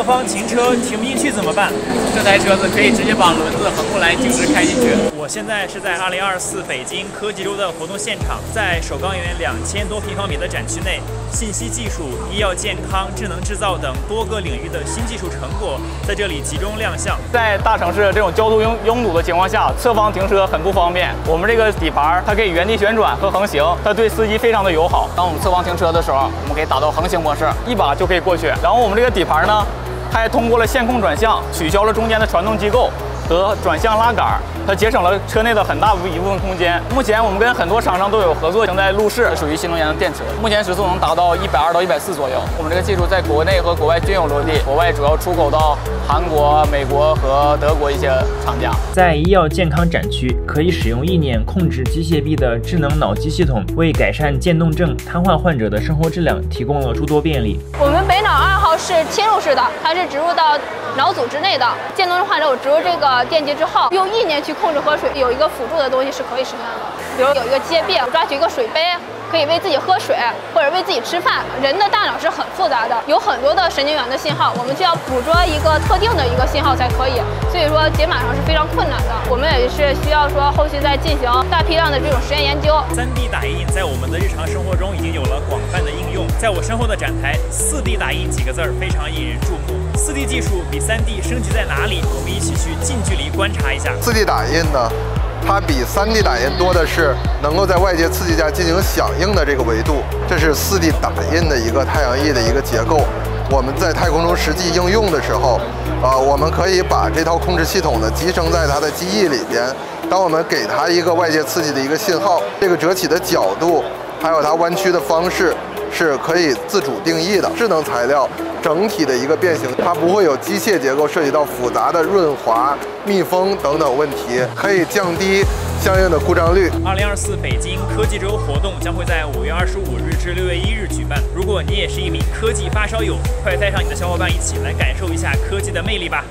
侧方停车停不进去怎么办？这台车子可以直接把轮子横过来，径直开进去。我现在是在2024北京科技周的活动现场，在首钢园两千多平方米的展区内，信息技术、医药健康、智能制造等多个领域的新技术成果在这里集中亮相。在大城市这种交通拥拥堵的情况下，侧方停车很不方便。我们这个底盘它可以原地旋转和横行，它对司机非常的友好。当我们侧方停车的时候，我们可以打到横行模式，一把就可以过去。然后我们这个底盘呢，它还通过了线控转向，取消了中间的传动机构。和转向拉杆，它节省了车内的很大一部分空间。目前我们跟很多厂商都有合作，正在路试，属于新能源的电池。目前时速能达到一百二到一百四左右。我们这个技术在国内和国外均有落地，国外主要出口到韩国、美国和德国一些厂家。在医药健康展区，可以使用意念控制机械臂的智能脑机系统，为改善渐冻症瘫痪患者的生活质量提供了诸多便利。我们北脑二号是侵入式的，它是植入到脑组织内的。渐冻症患者我植入这个。电极之后，用意念去控制喝水，有一个辅助的东西是可以实现的。比如有一个接臂，抓取一个水杯，可以为自己喝水或者为自己吃饭。人的大脑是很复杂的，有很多的神经元的信号，我们就要捕捉一个特定的一个信号才可以。所以说解码上是非常困难的。我们也是需要说后续再进行大批量的这种实验研究。3D 打印在我们的日常生活中已经有了广泛的应用。在我身后的展台，4D 打印几个字儿非常引人注目。4D 技术比 3D 升级在哪里？我们一起去近距离观察一下。4D 打打印呢，它比 3D 打印多的是能够在外界刺激下进行响应的这个维度。这是 4D 打印的一个太阳翼的一个结构。我们在太空中实际应用的时候，呃，我们可以把这套控制系统呢集成在它的机翼里边。当我们给它一个外界刺激的一个信号，这个折起的角度，还有它弯曲的方式。是可以自主定义的智能材料，整体的一个变形，它不会有机械结构涉及到复杂的润滑、密封等等问题，可以降低相应的故障率。二零二四北京科技周活动将会在五月二十五日至六月一日举办。如果你也是一名科技发烧友，快带上你的小伙伴一起来感受一下科技的魅力吧。